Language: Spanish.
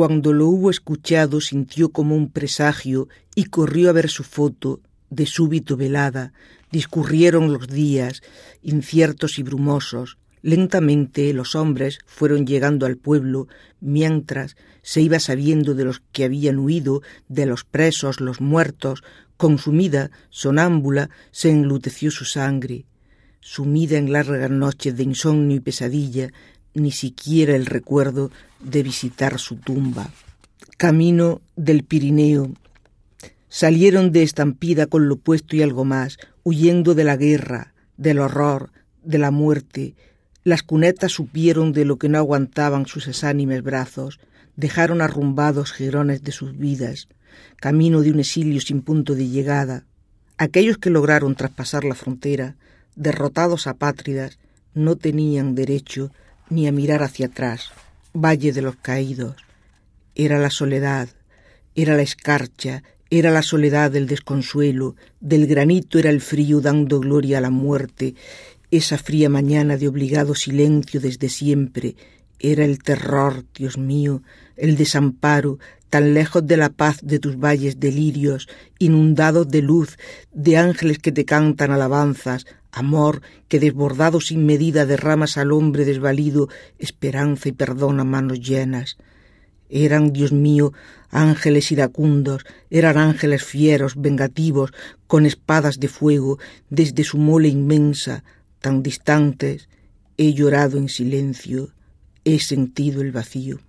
Cuando lo hubo escuchado sintió como un presagio y corrió a ver su foto, de súbito velada. Discurrieron los días, inciertos y brumosos. Lentamente los hombres fueron llegando al pueblo, mientras se iba sabiendo de los que habían huido, de los presos, los muertos. Consumida, sonámbula, se enluteció su sangre. Sumida en largas noches de insomnio y pesadilla, ni siquiera el recuerdo de visitar su tumba. Camino del Pirineo. Salieron de estampida con lo puesto y algo más, huyendo de la guerra, del horror, de la muerte. Las cunetas supieron de lo que no aguantaban sus esánimes brazos, dejaron arrumbados jirones de sus vidas, camino de un exilio sin punto de llegada. Aquellos que lograron traspasar la frontera, derrotados apátridas, no tenían derecho ni a mirar hacia atrás. Valle de los caídos. Era la soledad, era la escarcha, era la soledad del desconsuelo, del granito era el frío dando gloria a la muerte, esa fría mañana de obligado silencio desde siempre, era el terror, Dios mío, el desamparo, tan lejos de la paz de tus valles delirios, inundados de luz, de ángeles que te cantan alabanzas, amor que desbordado sin medida derramas al hombre desvalido esperanza y perdón a manos llenas. Eran, Dios mío, ángeles iracundos, eran ángeles fieros, vengativos, con espadas de fuego, desde su mole inmensa, tan distantes, he llorado en silencio, he sentido el vacío.